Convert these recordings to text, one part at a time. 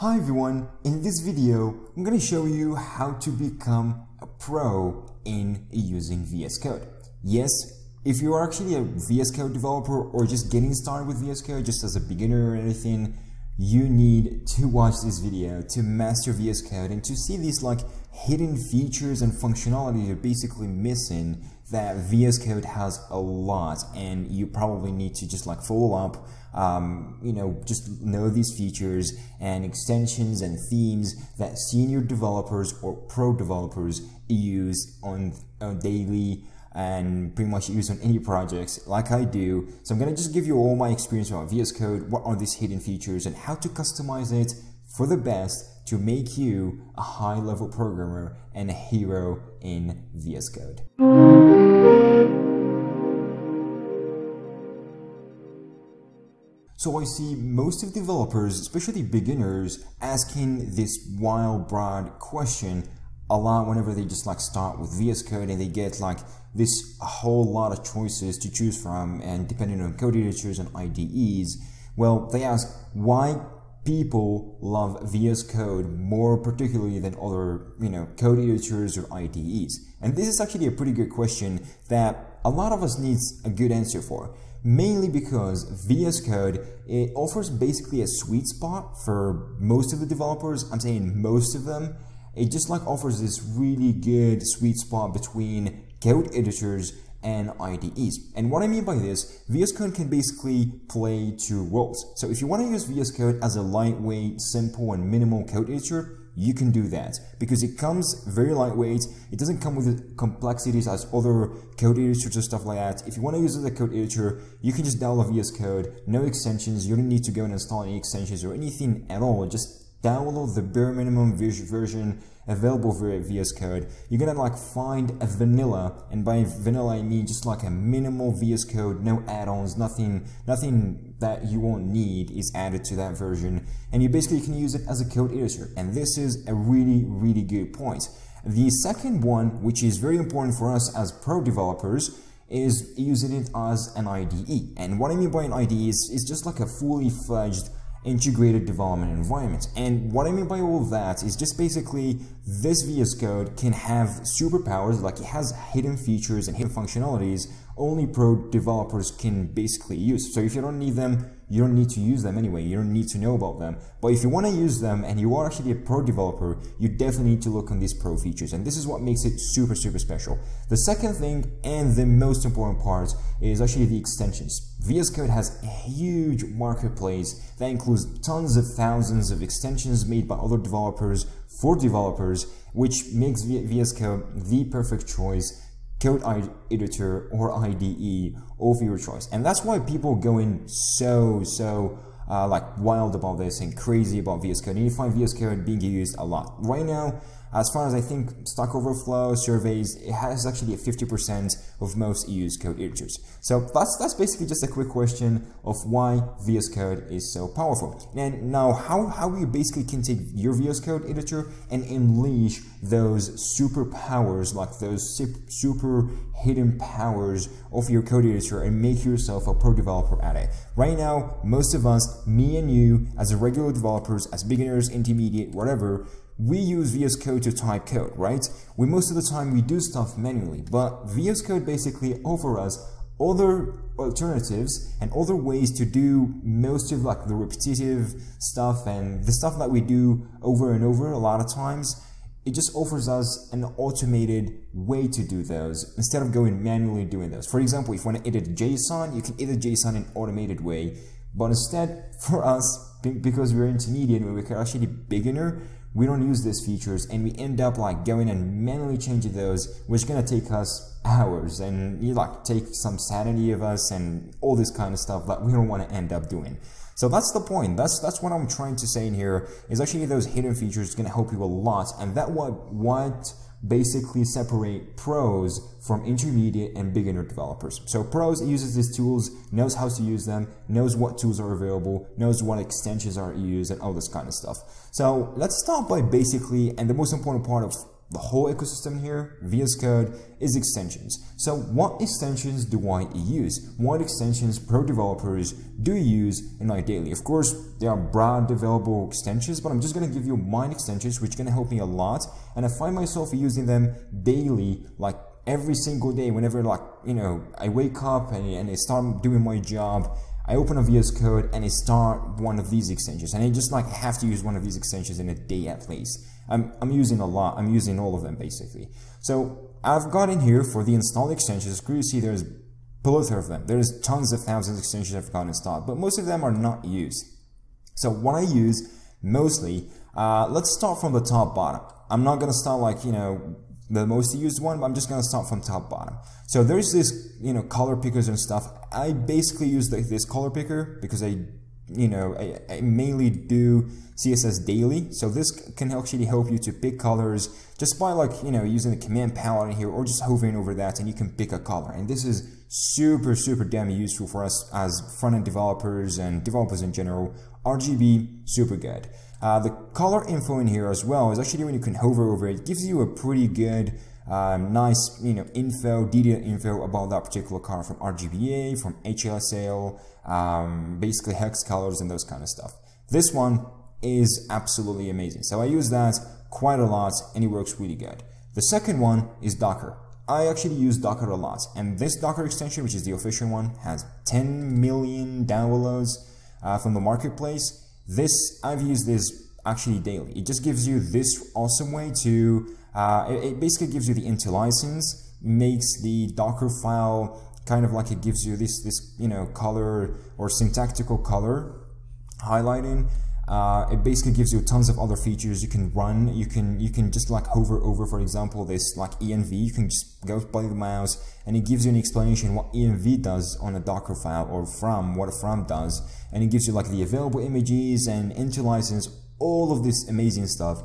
Hi everyone, in this video I'm going to show you how to become a pro in using VS Code. Yes, if you are actually a VS Code developer or just getting started with VS Code just as a beginner or anything, you need to watch this video to master VS Code and to see these like hidden features and functionality you're basically missing that VS Code has a lot and you probably need to just like follow up um, you know just know these features and extensions and themes that senior developers or pro developers use on a daily and pretty much use on any projects like I do. So I'm to just give you all my experience about VS Code, what are these hidden features and how to customize it for the best to make you a high level programmer and a hero in VS Code. So I see most of developers, especially beginners, asking this wild broad question a lot whenever they just like start with VS Code and they get like this a whole lot of choices to choose from and depending on code editors and IDEs, well, they ask why people love VS Code more particularly than other, you know, code editors or IDEs. And this is actually a pretty good question that a lot of us needs a good answer for. Mainly because VS Code, it offers basically a sweet spot for most of the developers. I'm saying most of them it just like offers this really good sweet spot between code editors and IDEs. And what I mean by this, VS Code can basically play two roles. So if you want to use VS Code as a lightweight, simple, and minimal code editor, you can do that because it comes very lightweight. It doesn't come with complexities as other code editors or stuff like that. If you want to use it as a code editor, you can just download VS Code, no extensions. You don't need to go and install any extensions or anything at all. Just download the bare minimum version available via VS Code. You're gonna like find a vanilla, and by vanilla I mean just like a minimal VS Code, no add-ons, nothing, nothing that you won't need is added to that version, and you basically can use it as a code editor. And this is a really, really good point. The second one, which is very important for us as pro developers, is using it as an IDE. And what I mean by an IDE is, is just like a fully fledged integrated development environment. And what I mean by all that is just basically this VS Code can have superpowers, like it has hidden features and hidden functionalities only pro developers can basically use. So if you don't need them, you don't need to use them anyway. You don't need to know about them. But if you want to use them and you are actually a pro developer, you definitely need to look on these pro features. And this is what makes it super, super special. The second thing and the most important part is actually the extensions. VS Code has a huge marketplace that includes tons of thousands of extensions made by other developers for developers, which makes VS Code the perfect choice code editor or IDE of your choice. And that's why people go in so, so uh, like wild about this and crazy about VS Code. And you find VS Code being used a lot. Right now, as far as I think Stack Overflow surveys, it has actually a 50% of most used code editors. So that's, that's basically just a quick question of why VS Code is so powerful. And now how, how you basically can take your VS Code editor and unleash those superpowers, like those super hidden powers of your code editor and make yourself a pro developer at it. Right now, most of us, me and you, as a regular developers, as beginners, intermediate, whatever, we use VS Code to type code, right? We most of the time we do stuff manually, but VS Code basically offers us other alternatives and other ways to do most of like the repetitive stuff and the stuff that we do over and over a lot of times it just offers us an automated way to do those instead of going manually doing those. For example, if you want to edit JSON, you can edit JSON in automated way. But instead, for us, because we're intermediate, we're actually beginner, we don't use these features and we end up like going and manually changing those which is to take us hours and you like take some sanity of us and all this kind of stuff that we don't want to end up doing. So that's the point. That's that's what i'm trying to say in here is actually those hidden features going to help you a lot and that what what basically separate pros from intermediate and beginner developers. So pros uses these tools, knows how to use them, knows what tools are available, knows what extensions are used and all this kind of stuff. So let's start by basically, and the most important part of the whole ecosystem here, VS Code, is extensions. So what extensions do I use? What extensions pro developers do use in my daily? Of course, there are broad developable extensions, but I'm just going to give you mine extensions, which to help me a lot. And I find myself using them daily, like every single day, whenever like, you know, I wake up and, and I start doing my job, I open a VS Code and I start one of these extensions. And I just like have to use one of these extensions in a day at least. I'm, I'm using a lot. I'm using all of them basically. So I've got in here for the installed extensions. You see there's plethora of them. There's tons of thousands of extensions I've got installed, but most of them are not used. So what I use mostly, uh, let's start from the top bottom. I'm not going to start like, you know, the most used one, but I'm just going to start from top bottom. So there's this, you know, color pickers and stuff. I basically use this color picker because I, you know, I, I mainly do CSS daily. So this can actually help you to pick colors just by like, you know, using the command palette in here or just hovering over that and you can pick a color. And this is super, super damn useful for us as front-end developers and developers in general. RGB, super good. Uh, the color info in here as well is actually when you can hover over it, it gives you a pretty good um, nice you know info detailed info about that particular color from RGBA from HLSL um, basically hex colors and those kind of stuff this one is absolutely amazing. So I use that quite a lot and it works really good. The second one is Docker. I actually use Docker a lot and this Docker extension, which is the official one, has 10 million downloads uh, from the marketplace. This, I've used this actually daily. It just gives you this awesome way to, uh, it, it basically gives you the IntelliSense, makes the Docker file kind of like it gives you this, this, you know, color or syntactical color highlighting uh, it basically gives you tons of other features you can run. You can you can just like hover over, for example, this like env. You can just go by the mouse, and it gives you an explanation what env does on a Docker file or from what a from does, and it gives you like the available images and IntelliSense, all of this amazing stuff.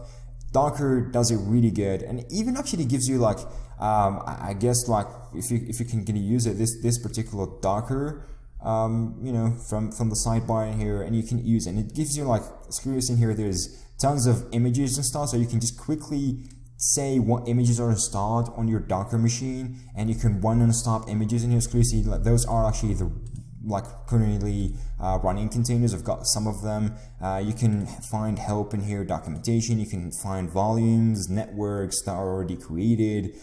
Docker does it really good, and even actually gives you like um, I guess like if you if you can use it this this particular Docker um, you know, from, from the sidebar in here and you can use it. And it gives you like, screws in here, there's tons of images installed so you can just quickly say what images are installed on your Docker machine and you can run and stop images in here. Exclusively, those are actually the like currently uh, running containers. I've got some of them. Uh, you can find help in here, documentation. You can find volumes, networks that are already created.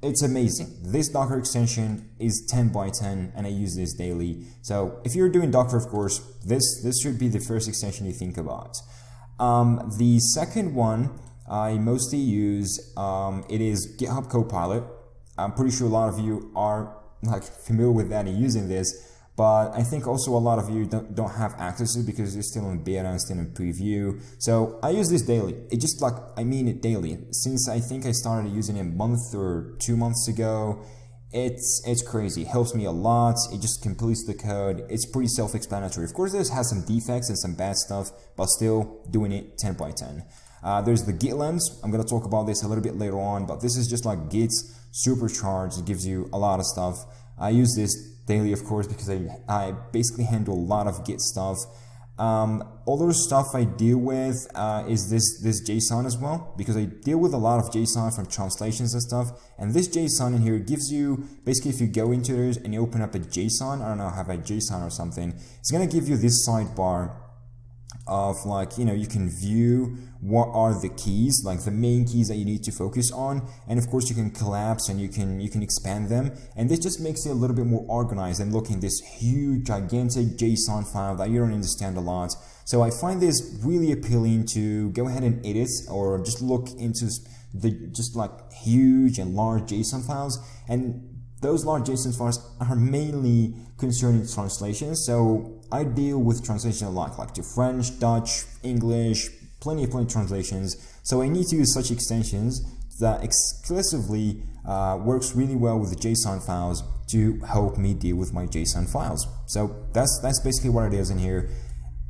It's amazing. This Docker extension is 10 by 10 and I use this daily. So if you're doing Docker, of course, this, this should be the first extension you think about. Um, the second one I mostly use, um, it is GitHub Copilot. I'm pretty sure a lot of you are like familiar with that and using this but I think also a lot of you don't, don't have access to because it's still in beta and still in preview. So I use this daily. It just like, I mean it daily. Since I think I started using it a month or two months ago, it's it's crazy. It helps me a lot. It just completes the code. It's pretty self-explanatory. Of course, this has some defects and some bad stuff, but still doing it 10 by 10. Uh, there's the GitLens. I'm going to talk about this a little bit later on, but this is just like Git's supercharged. It gives you a lot of stuff. I use this daily, of course, because I, I basically handle a lot of Git stuff. Um, other stuff I deal with uh, is this, this JSON as well, because I deal with a lot of JSON from translations and stuff. And this JSON in here gives you, basically if you go into this and you open up a JSON, I don't know, have a JSON or something, it's going to give you this sidebar of like, you know, you can view what are the keys, like the main keys that you need to focus on. And of course you can collapse and you can, you can expand them. And this just makes it a little bit more organized and looking this huge, gigantic JSON file that you don't understand a lot. So I find this really appealing to go ahead and edit or just look into the just like huge and large JSON files. And those large JSON files are mainly concerning translations. So I deal with translation a lot, like to French, Dutch, English, plenty of plenty translations. So I need to use such extensions that exclusively uh, works really well with the JSON files to help me deal with my JSON files. So that's that's basically what it is in here.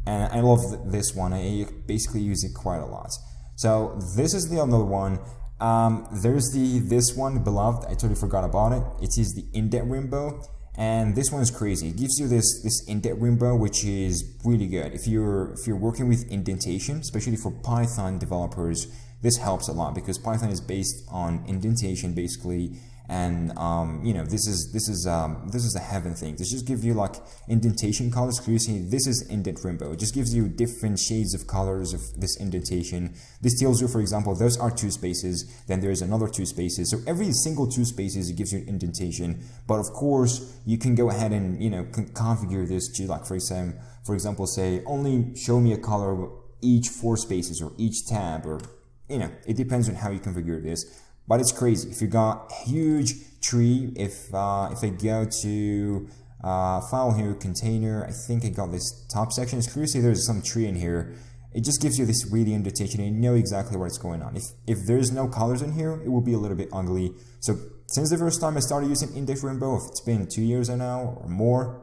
And I love this one. I basically use it quite a lot. So this is the other one. Um, there's the this one, beloved. I totally forgot about it. It is the indent rainbow, and this one is crazy. It gives you this this indent rainbow, which is really good. If you're if you're working with indentation, especially for Python developers, this helps a lot because Python is based on indentation basically and um, you know this is this is um, this is a heaven thing. This just gives you like indentation colors. Because you see this is indent rainbow. It just gives you different shades of colors of this indentation. This tells you for example those are two spaces then there's another two spaces. So every single two spaces it gives you an indentation. But of course you can go ahead and you know configure this to like for example for example say only show me a color each four spaces or each tab or you know it depends on how you configure this but it's crazy. If you got a huge tree, if uh, if I go to uh, file here, container, I think I got this top section. It's clear to see there's some tree in here. It just gives you this really indentation and you know exactly what's going on. If, if there's no colors in here, it will be a little bit ugly. So since the first time I started using Indent Rainbow, if it's been two years now or more,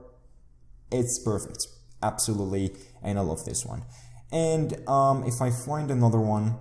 it's perfect. Absolutely. And I love this one. And um, if I find another one,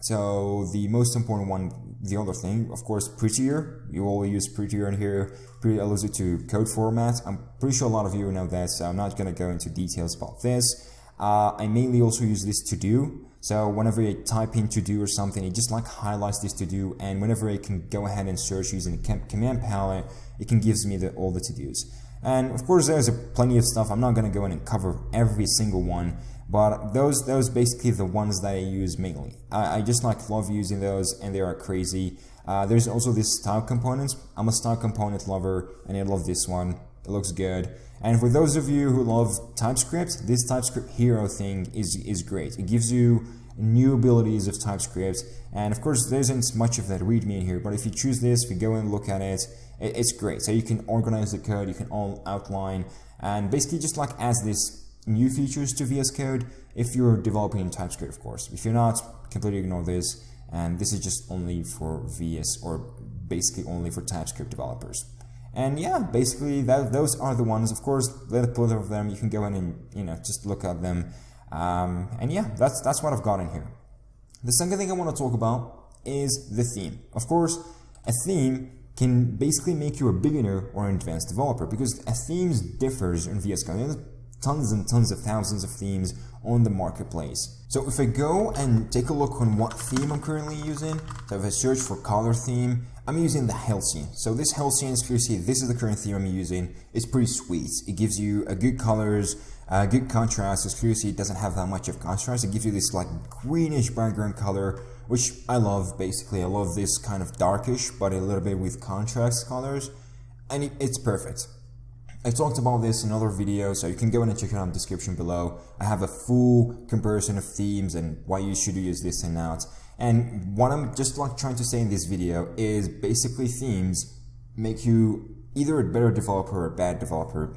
so the most important one the other thing, of course, prettier. You always use prettier in here. Pretty you to code format. I'm pretty sure a lot of you know that, so I'm not going to go into details about this. Uh, I mainly also use this to do. So whenever I type in to do or something, it just like highlights this to do. And whenever I can go ahead and search using the command palette, it can gives me the, all the to dos. And of course, there's a plenty of stuff. I'm not going to go in and cover every single one. But those those basically the ones that I use mainly. I, I just like love using those and they are crazy. Uh, there's also this style components. I'm a style component lover and I love this one. It looks good. And for those of you who love TypeScript, this TypeScript hero thing is, is great. It gives you new abilities of TypeScript. And of course, there isn't much of that README in here, but if you choose this, if you go and look at it, it it's great. So you can organize the code, you can all outline, and basically just like as this new features to VS Code if you're developing in TypeScript, of course. If you're not, completely ignore this. And this is just only for VS or basically only for TypeScript developers. And yeah, basically that, those are the ones. Of course, there are put of them. You can go in and you know just look at them. Um, and yeah, that's that's what I've got in here. The second thing I want to talk about is the theme. Of course, a theme can basically make you a beginner or an advanced developer because a theme differs in VS Code tons and tons of thousands of themes on the marketplace. So if I go and take a look on what theme I'm currently using, so if I search for color theme, I'm using the Halcyon. So this Halcyon, as you see, this is the current theme I'm using. It's pretty sweet. It gives you a good colors, a good contrast. As you see, it doesn't have that much of contrast. It gives you this like greenish background color, which I love basically. I love this kind of darkish, but a little bit with contrast colors. And it, it's perfect. I talked about this in other videos, so you can go in and check it out in the description below. I have a full comparison of themes and why you should use this and that. And what I'm just like trying to say in this video is basically themes make you either a better developer or a bad developer.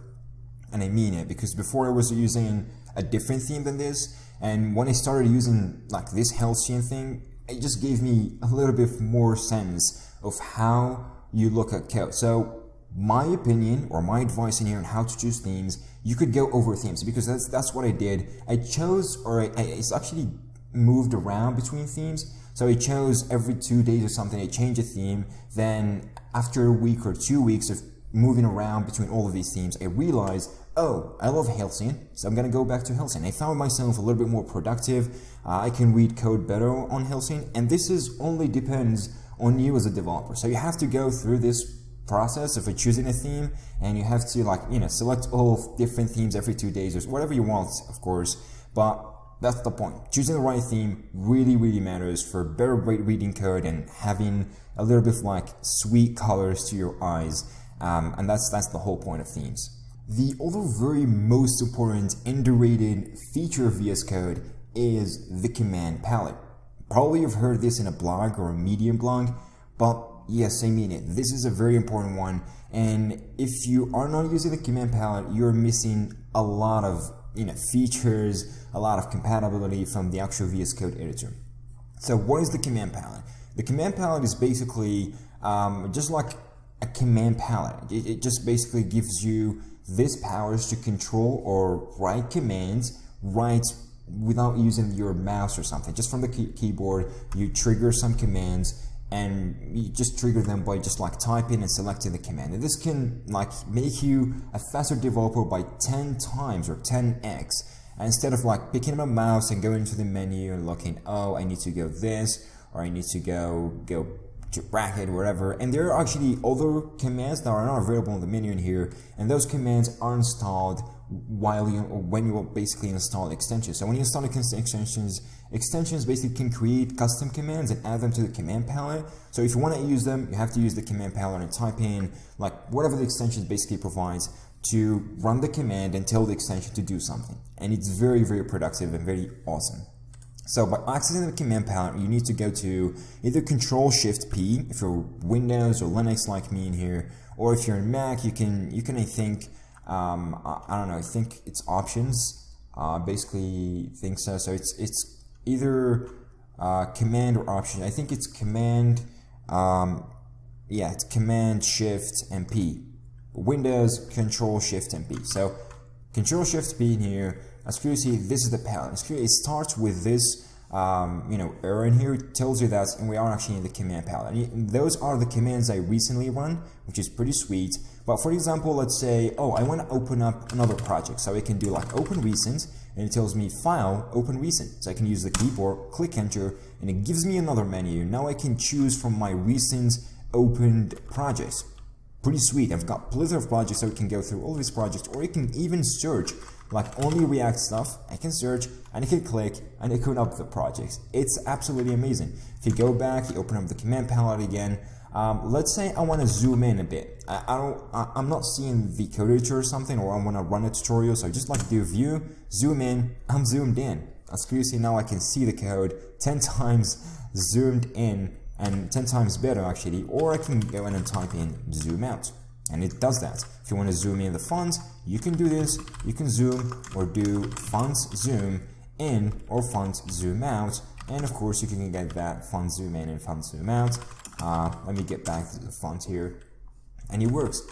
And I mean it because before I was using a different theme than this. And when I started using like this Halcyon thing, it just gave me a little bit more sense of how you look at code. So my opinion or my advice in here on how to choose themes, you could go over themes because that's that's what I did. I chose or I, I it's actually moved around between themes. So I chose every two days or something, I change a theme. Then after a week or two weeks of moving around between all of these themes, I realized, oh, I love Halcyon, so I'm gonna go back to Halcyon. I found myself a little bit more productive. Uh, I can read code better on Halcyon, and this is only depends on you as a developer. So you have to go through this process of choosing a theme and you have to like you know select all different themes every two days or whatever you want of course but that's the point choosing the right theme really really matters for better reading code and having a little bit of like sweet colors to your eyes um, and that's that's the whole point of themes the other very most important underrated feature of VS Code is the command palette. Probably you've heard this in a blog or a Medium blog, but Yes, I mean it. This is a very important one. And if you are not using the command palette, you're missing a lot of you know features, a lot of compatibility from the actual VS Code editor. So what is the command palette? The command palette is basically um, just like a command palette. It, it just basically gives you this powers to control or write commands write without using your mouse or something. Just from the key keyboard, you trigger some commands and you just trigger them by just like typing and selecting the command. And this can like make you a faster developer by 10 times or 10x. And instead of like picking up a mouse and going to the menu and looking, oh, I need to go this, or I need to go go to bracket, whatever. And there are actually other commands that are not available in the menu in here, and those commands are installed while you when you will basically install extensions. So when you install extensions, extensions basically can create custom commands and add them to the command palette. So if you want to use them, you have to use the command palette and type in like whatever the extension basically provides to run the command and tell the extension to do something. And it's very, very productive and very awesome. So by accessing the command palette, you need to go to either Control Shift P if you're Windows or Linux like me in here, or if you're in Mac, you can you can I think um, I, I, don't know I think it's options. Uh, basically think so. So it's it's either uh, command or option. I think it's command. Um, yeah, it's Command Shift and P. Windows Control Shift and P. So Control Shift P in here as you see, this is the palette. It starts with this um, you know, error in here tells you that and we are actually in the command palette. And those are the commands I recently run, which is pretty sweet. But for example, let's say, oh, I want to open up another project. So I can do like open recent and it tells me file, open recent. So I can use the keyboard, click enter, and it gives me another menu. Now I can choose from my recent opened projects. Pretty sweet. I've got plethora of projects so I can go through all these projects or you can even search like only React stuff. I can search and I can click and open up the projects. It's absolutely amazing. If you go back, you open up the command palette again. Um, let's say I want to zoom in a bit. I, I don't, I, am not seeing the code or something, or I want to run a tutorial. So I just like do view, zoom in. I'm zoomed in. As you see now, I can see the code 10 times zoomed in and 10 times better actually. Or I can go in and type in zoom out and it does that. If you want to zoom in the font, you can do this. You can zoom or do font zoom in or font zoom out. And of course, you can get that font zoom in and font zoom out. Uh, let me get back to the font here. And it works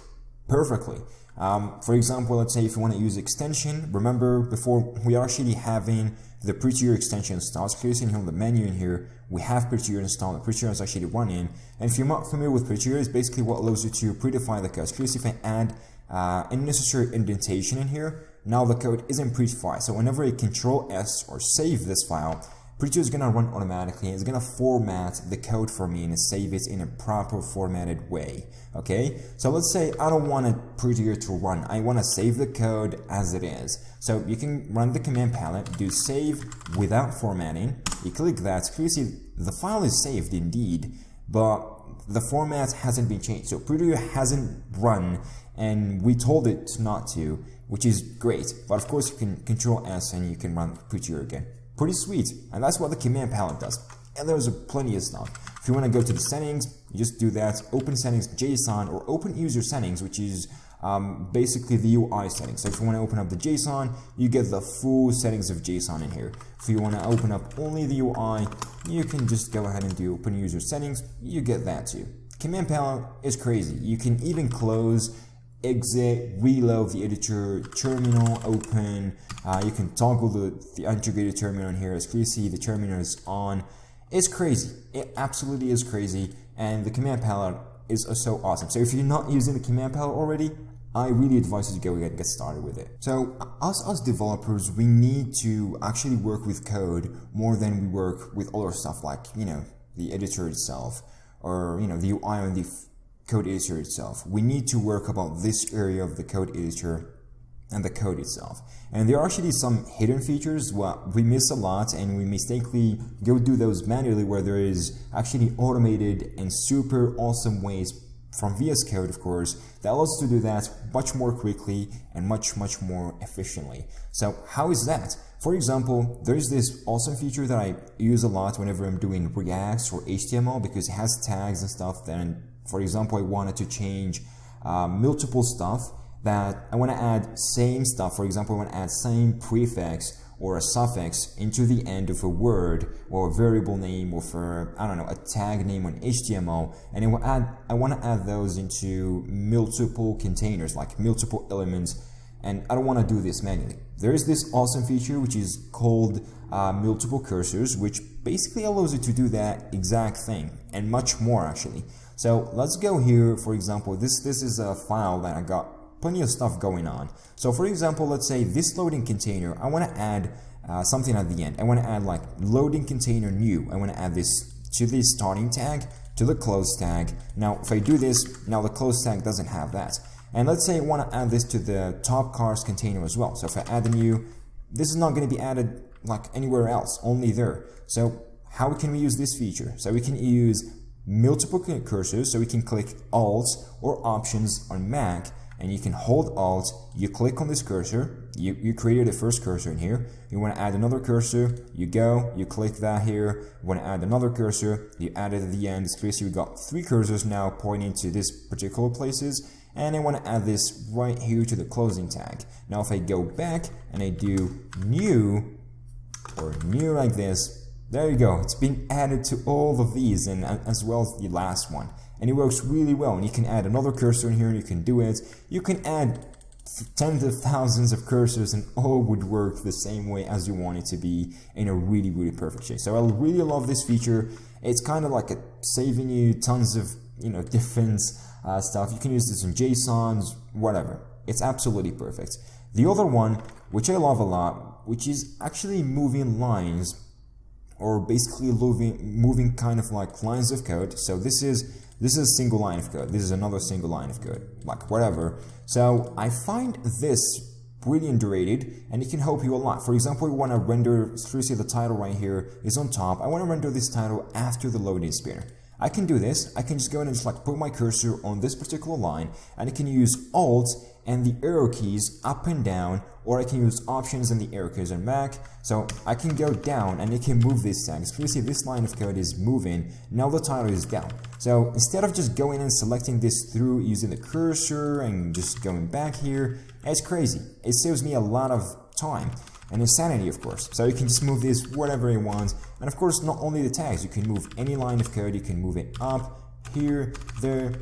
perfectly. Um, for example, let's say if you want to use extension, remember before we are actually having the Prettier extension installed. So here on the menu in here, we have Prettier installed. Prettier is actually running. And if you're not familiar with Prettier, it's basically what allows you to prettify the code. So if I add uh, unnecessary indentation in here, now the code isn't pretified. So whenever I control S or save this file, Prettier is gonna run automatically. It's gonna format the code for me and save it in a proper formatted way. Okay, so let's say I don't want a Prettier to run. I want to save the code as it is. So you can run the command palette, do save without formatting. You click that. So you see the file is saved indeed, but the format hasn't been changed. So Prettier hasn't run, and we told it not to, which is great. But of course, you can Control S and you can run Prettier again. Pretty sweet. And that's what the command palette does. And there's plenty of stuff. If you want to go to the settings, you just do that. Open settings JSON or open user settings, which is um, basically the UI settings. So if you want to open up the JSON, you get the full settings of JSON in here. If you want to open up only the UI, you can just go ahead and do open user settings. You get that too. Command palette is crazy. You can even close exit, reload the editor, terminal, open. Uh, you can toggle the, the integrated terminal here. As you see, the terminal is on. It's crazy. It absolutely is crazy. And the command palette is so awesome. So if you're not using the command palette already, I really advise you to go and get started with it. So us as developers, we need to actually work with code more than we work with other stuff like, you know, the editor itself or, you know, the UI on the code editor itself. We need to work about this area of the code editor and the code itself. And there are actually some hidden features what we miss a lot and we mistakenly go do those manually where there is actually automated and super awesome ways from VS Code, of course, that allows us to do that much more quickly and much, much more efficiently. So how is that? For example, there's this awesome feature that I use a lot whenever I'm doing React or HTML because it has tags and stuff then for example, I wanted to change uh, multiple stuff that I want to add same stuff. For example, I want to add same prefix or a suffix into the end of a word or a variable name or for, I don't know, a tag name on HTML. And I want to add, I want to add those into multiple containers, like multiple elements. And I don't want to do this manually. There is this awesome feature which is called uh, multiple cursors, which basically allows you to do that exact thing and much more actually. So let's go here, for example, this, this is a file that I got plenty of stuff going on. So for example, let's say this loading container, I want to add uh, something at the end. I want to add like loading container new. I want to add this to the starting tag, to the close tag. Now, if I do this, now the close tag doesn't have that. And let's say I want to add this to the top cars container as well. So if I add a new, this is not going to be added like anywhere else, only there. So how can we use this feature? So we can use multiple cursors, so we can click Alt or Options on Mac, and you can hold Alt, you click on this cursor, you, you created the first cursor in here, you want to add another cursor, you go, you click that here, you want to add another cursor, you add it at the end, so we got three cursors now pointing to this particular places, and I want to add this right here to the closing tag. Now if I go back and I do new, or new like this, there you go, it's been added to all of these and as well as the last one and it works really well. And you can add another cursor in here, and you can do it. You can add tens of thousands of cursors and all would work the same way as you want it to be in a really, really perfect shape. So I really love this feature. It's kind of like a saving you tons of, you know, different uh, stuff. You can use this in JSONs, whatever. It's absolutely perfect. The other one, which I love a lot, which is actually moving lines or basically moving, moving kind of like lines of code. So this is this is a single line of code. This is another single line of code, like whatever. So I find this really underrated and it can help you a lot. For example, you want to render, so you see the title right here is on top. I want to render this title after the loading spinner. I can do this. I can just go in and just like put my cursor on this particular line and I can use Alt and the arrow keys up and down or I can use options and the arrow keys on Mac. So I can go down and it can move text. So you see this line of code is moving. Now the title is down. So instead of just going and selecting this through using the cursor and just going back here, it's crazy. It saves me a lot of time and insanity, of course. So you can just move this whatever you want. And of course, not only the tags, you can move any line of code, you can move it up, here, there,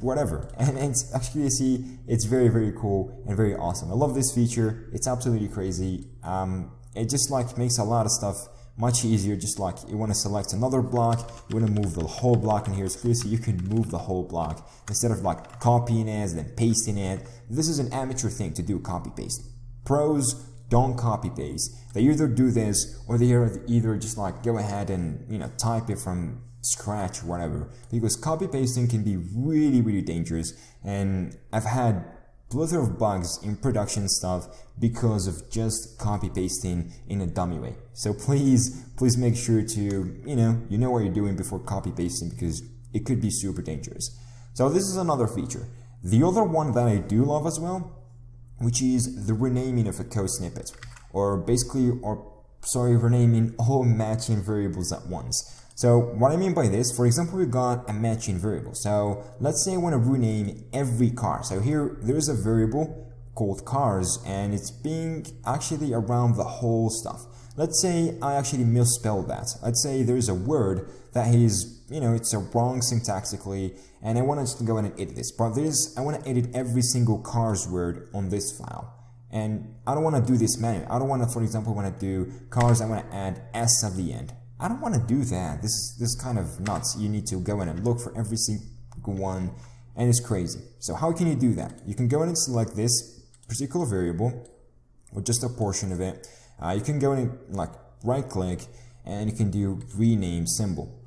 whatever. And it's actually, see, it's very, very cool and very awesome. I love this feature. It's absolutely crazy. Um, it just like makes a lot of stuff much easier just like you want to select another block you want to move the whole block in here It's so you can move the whole block instead of like copying it then pasting it this is an amateur thing to do copy paste pros don't copy paste they either do this or they either just like go ahead and you know type it from scratch whatever. Because copy pasting can be really really dangerous and I've had plethora of bugs in production stuff because of just copy pasting in a dummy way. So please please make sure to you know you know what you're doing before copy pasting because it could be super dangerous. So this is another feature. The other one that I do love as well which is the renaming of a code snippet or basically or sorry renaming all matching variables at once so what I mean by this, for example, we got a matching variable. So let's say I want to rename every car. So here there's a variable called cars and it's being actually around the whole stuff. Let's say I actually misspelled that. Let's say there's a word that is, you know, it's a wrong syntactically and I want to go in and edit this. But this, I want to edit every single cars word on this file. And I don't want to do this manually. I don't want to, for example, when I do cars, I want to add S at the end. I don't want to do that. This is this is kind of nuts. You need to go in and look for every single one, and it's crazy. So how can you do that? You can go in and select this particular variable, or just a portion of it. Uh, you can go in and like right click, and you can do rename symbol.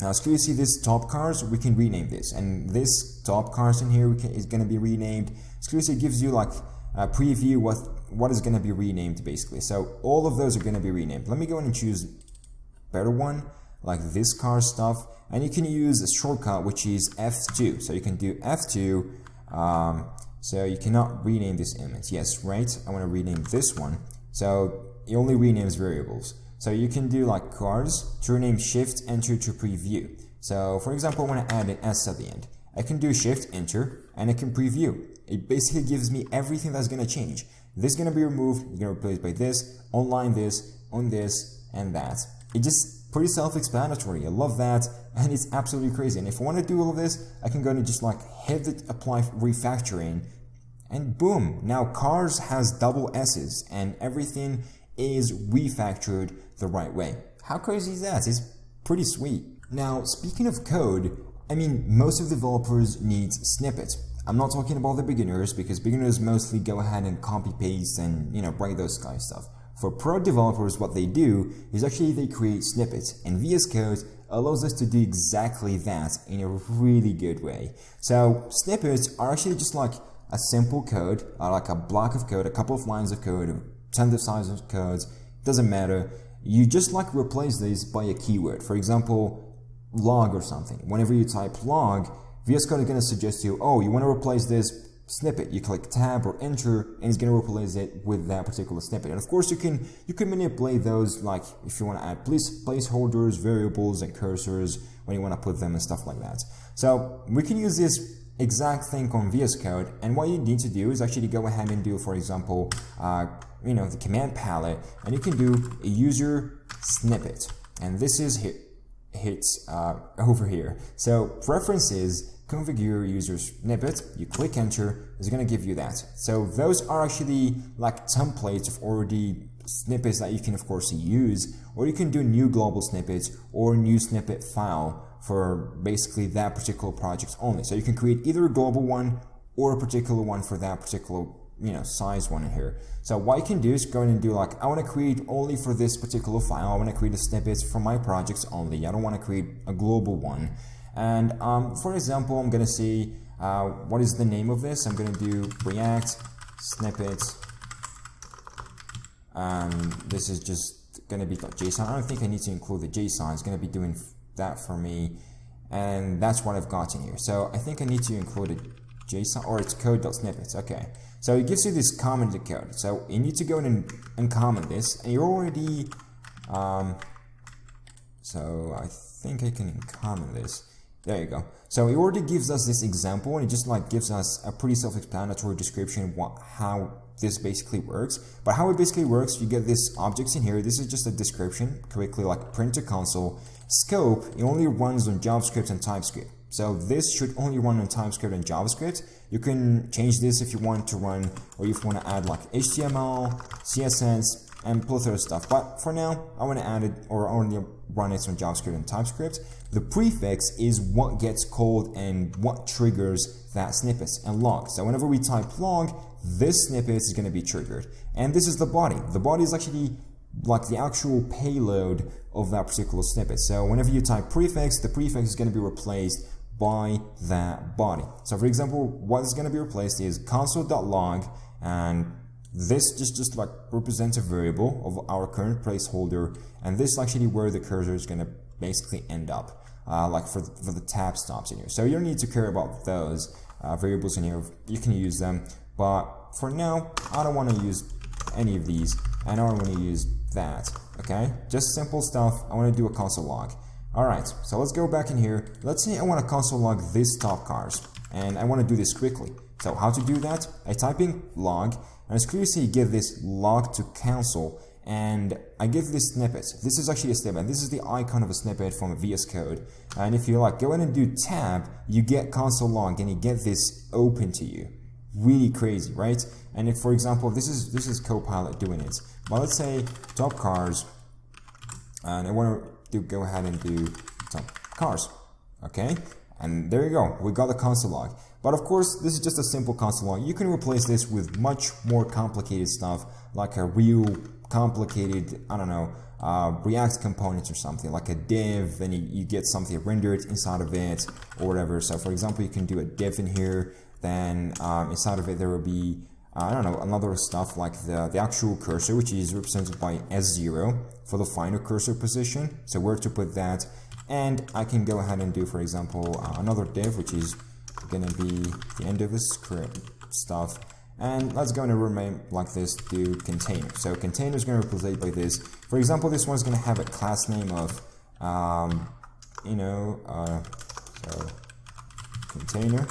Now, so you see this top cars, we can rename this, and this top cars in here can, is going to be renamed. So it gives you like a preview what what is going to be renamed basically. So all of those are going to be renamed. Let me go in and choose better one like this car stuff. And you can use a shortcut which is F2 so you can do F2 um, so you cannot rename this image. Yes right I want to rename this one. So it only renames variables. So you can do like cars to rename shift enter to preview. So for example I want to add an S at the end. I can do shift enter and I can preview. It basically gives me everything that's going to change. This is going to be removed you're going to replace by this online this on this and that it's just pretty self-explanatory. I love that, and it's absolutely crazy. And if I want to do all of this, I can go and just like hit the apply refactoring, and boom, now cars has double S's, and everything is refactored the right way. How crazy is that? It's pretty sweet. Now, speaking of code, I mean, most of developers need snippets. I'm not talking about the beginners because beginners mostly go ahead and copy paste and you know break those kind of stuff. For pro developers, what they do is actually they create snippets, and VS Code allows us to do exactly that in a really good way. So snippets are actually just like a simple code, or like a block of code, a couple of lines of code, tens of size of codes, doesn't matter. You just like replace this by a keyword. For example, log or something. Whenever you type log, VS Code is going to suggest to you, oh, you want to replace this snippet. You click tab or enter and it's going to replace it with that particular snippet. And of course you can you can manipulate those like if you want to add place, placeholders, variables and cursors when you want to put them and stuff like that. So we can use this exact thing on VS Code and what you need to do is actually go ahead and do for example uh, you know the command palette and you can do a user snippet and this is hit hits uh, over here. So preferences configure user snippet, you click enter, it's going to give you that. So those are actually like templates of already snippets that you can of course use, or you can do new global snippets or new snippet file for basically that particular project only. So you can create either a global one or a particular one for that particular you know size one in here so what you can do is go in and do like I want to create only for this particular file I want to create a snippets for my projects only I don't want to create a global one and um, for example, I'm to see uh, what is the name of this. I'm to do React snippets. And this is just to be JSON. I don't think I need to include the JSON. It's to be doing that for me. And that's what I've got in here. So I think I need to include a JSON or it's code.snippets. Okay. So it gives you this commented code. So you need to go in and uncomment this. And you're already, um, so I think I can comment this. There you go. So it already gives us this example and it just like gives us a pretty self-explanatory description what how this basically works. But how it basically works, you get this objects in here. This is just a description, quickly like print to console. Scope, it only runs on JavaScript and TypeScript. So this should only run on TypeScript and JavaScript. You can change this if you want to run or if you want to add like HTML, CSS, and plethora of stuff. But for now, I want to add it or only run it on JavaScript and TypeScript. The prefix is what gets called and what triggers that snippet and log. So whenever we type log, this snippet is going to be triggered. And this is the body. The body is actually like the actual payload of that particular snippet. So whenever you type prefix, the prefix is going to be replaced by that body. So for example, what is going to be replaced is console.log and this just, just like represents a variable of our current placeholder, and this is actually where the cursor is going to basically end up, uh, like for, for the tab stops in here. So you don't need to care about those uh, variables in here. You can use them, but for now, I don't want to use any of these, and I don't want to use that, okay? Just simple stuff. I want to do a console log. Alright, so let's go back in here. Let's say I want to console log this top cars, and I want to do this quickly. So how to do that? I type in log, and as clearly you give this log to console and I give this snippet. This is actually a snippet. This is the icon of a snippet from VS Code. And if you like, go in and do tab, you get console log and you get this open to you. Really crazy, right? And if, for example, this is this is Copilot doing it. But let's say top cars, and I want to go ahead and do top cars, okay? And there you go, we got the console log. But of course, this is just a simple console log. You can replace this with much more complicated stuff, like a real complicated, I don't know, uh, React components or something, like a div, then you, you get something rendered inside of it, or whatever. So for example, you can do a div in here, then um, inside of it there will be, uh, I don't know, another stuff like the, the actual cursor, which is represented by S0 for the final cursor position. So where to put that, and I can go ahead and do, for example, uh, another div, which is going to be the end of the script stuff. And let's go and remain like this do container. So container is going to replace by this. For example, this one's going to have a class name of, um, you know, uh, so container.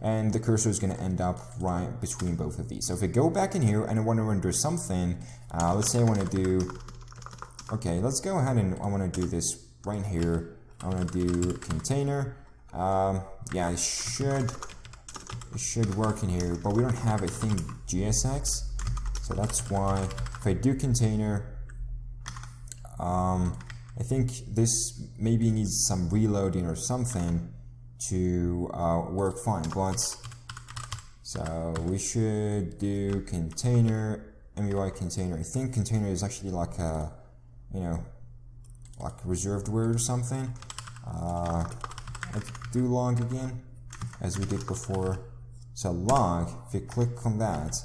And the cursor is going to end up right between both of these. So if I go back in here and I want to render something, uh, let's say I want to do, okay, let's go ahead and I want to do this right here. I'm gonna do container. Um, yeah, it should it should work in here, but we don't have, I think, JSX. So that's why if I do container, um, I think this maybe needs some reloading or something to uh, work fine. But So we should do container, MUI container. I think container is actually like a, you know, like reserved word or something. Uh, let's do log again, as we did before. So log, if you click on that,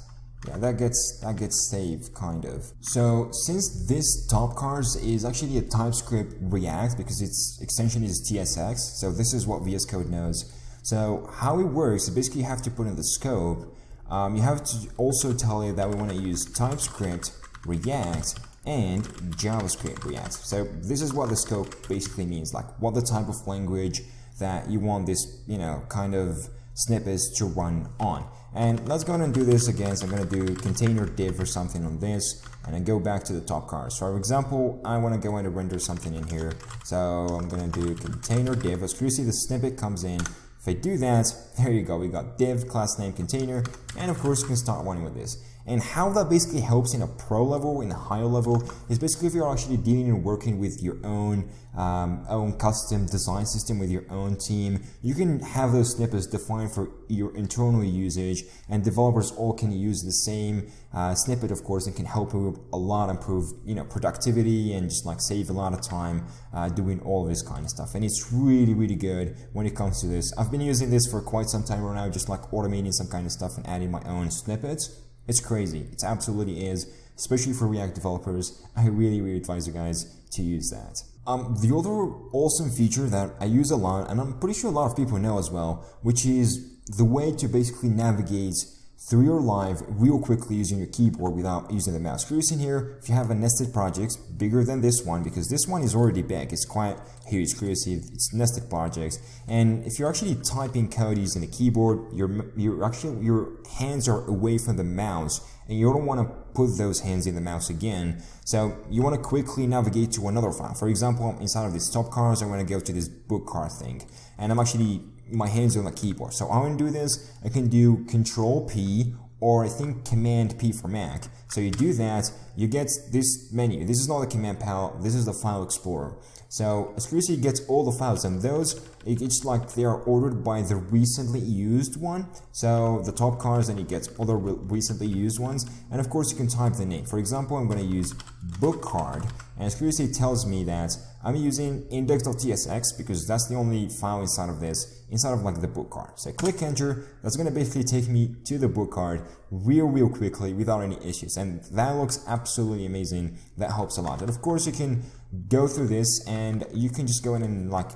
yeah, that gets that gets saved kind of. So since this top cars is actually a TypeScript React because its extension is TSX, so this is what VS Code knows. So how it works, basically you have to put in the scope. Um, you have to also tell it that we want to use TypeScript React and JavaScript React. So this is what the scope basically means, like what the type of language that you want this, you know, kind of snippets to run on. And let's go and do this again. So I'm going to do container div or something on this and then go back to the top card. So for example, I want to go and render something in here. So I'm going to do container div. As you see, the snippet comes in. If I do that, there you go. We got div, class name, container, and of course you can start running with this. And how that basically helps in a pro level, in a higher level, is basically if you're actually dealing and working with your own um, own custom design system with your own team, you can have those snippets defined for your internal usage, and developers all can use the same uh, snippet, of course, and can help a lot improve, you know, productivity and just like save a lot of time uh, doing all this kind of stuff. And it's really, really good when it comes to this. I've been using this for quite some time right now, just like automating some kind of stuff and adding my own snippets. It's crazy. It absolutely is, especially for React developers. I really, really advise you guys to use that. Um, the other awesome feature that I use a lot, and I'm pretty sure a lot of people know as well, which is the way to basically navigate through your live real quickly using your keyboard without using the mouse. Cruising here, if you have a nested project bigger than this one, because this one is already big, it's quite huge, clearly it's nested projects. And if you're actually typing code using the keyboard, your you're actually your hands are away from the mouse and you don't want to put those hands in the mouse again. So you want to quickly navigate to another file. For example, inside of these top cars, I want to go to this book car thing. And I'm actually my hands on the keyboard. So I'm going to do this. I can do Control P or I think Command P for Mac. So you do that, you get this menu. This is not the command Palette, this is the file explorer. So Exclusive gets all the files and those, it's like they are ordered by the recently used one. So the top cars and you get all the recently used ones. And of course you can type the name. For example, I'm going to use book card and Exclusive tells me that I'm using index.tsx because that's the only file inside of this, inside of like the book card. So I click enter, that's to basically take me to the book card real, real quickly without any issues. And that looks absolutely amazing. That helps a lot. And of course you can go through this and you can just go in and like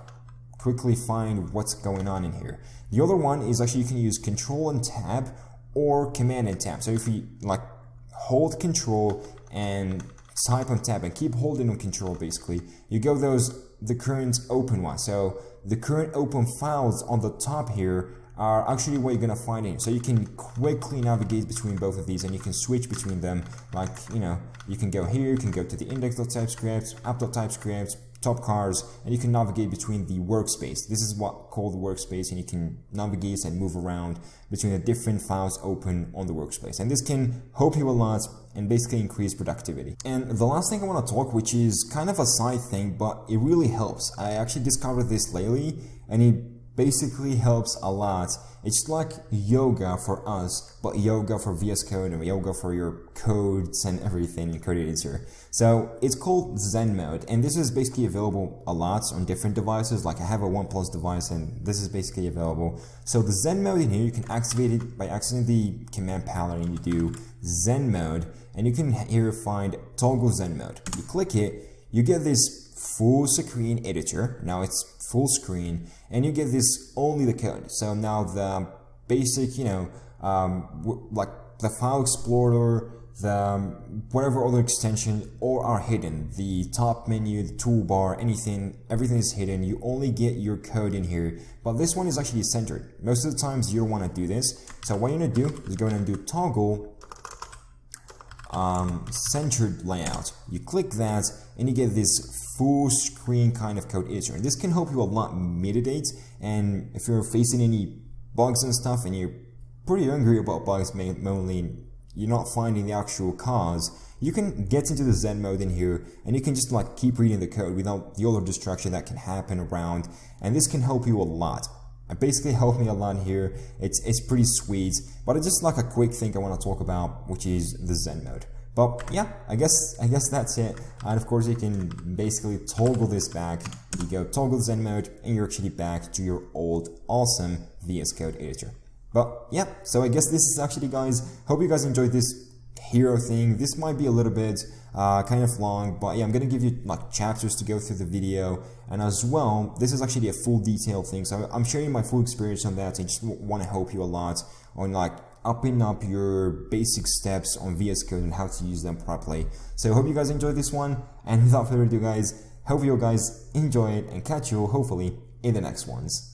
quickly find what's going on in here. The other one is actually you can use control and tab or command and tab. So if you like hold control and type on tab and keep holding on control basically, you go those the current open one. So the current open files on the top here are actually what you're gonna find in. So you can quickly navigate between both of these and you can switch between them. Like, you know, you can go here, you can go to the index.typescript, app.typescript, top cars, and you can navigate between the workspace. This is what called the workspace, and you can navigate and move around between the different files open on the workspace. And this can help you a lot and basically increase productivity. And the last thing I want to talk, which is kind of a side thing, but it really helps. I actually discovered this lately, and it basically helps a lot. It's like yoga for us, but yoga for VS Code and yoga for your codes and everything in Code Editor. So it's called Zen Mode, and this is basically available a lot on different devices. Like I have a OnePlus device, and this is basically available. So the Zen Mode in here, you can activate it by accessing the command palette, and you do Zen Mode, and you can here find Toggle Zen Mode. You click it, you get this full screen editor. Now it's full screen and you get this only the code. So now the basic, you know, um, like the file explorer, the um, whatever other extension or are hidden. The top menu, the toolbar, anything, everything is hidden. You only get your code in here, but this one is actually centered. Most of the times you don't want to do this. So what you're gonna do is go and do toggle um, centered layout. You click that and you get this full screen kind of code editor. And this can help you a lot mitigate and if you're facing any bugs and stuff and you're pretty angry about bugs mainly you're not finding the actual cause, you can get into the Zen mode in here and you can just like keep reading the code without the other distraction that can happen around and this can help you a lot. It basically helped me a lot here. It's, it's pretty sweet, but it's just like a quick thing I want to talk about, which is the Zen mode. But yeah, I guess I guess that's it. And of course, you can basically toggle this back. You go toggle Zen mode, and you're actually back to your old awesome VS Code editor. But yeah, so I guess this is actually, guys. Hope you guys enjoyed this hero thing. This might be a little bit uh, kind of long, but yeah, I'm gonna give you like chapters to go through the video, and as well, this is actually a full detail thing, so I'm sharing my full experience on that, I just want to help you a lot on like upping up your basic steps on VS Code and how to use them properly. So I hope you guys enjoyed this one, and without further ado guys, hope you guys enjoy it and catch you hopefully in the next ones.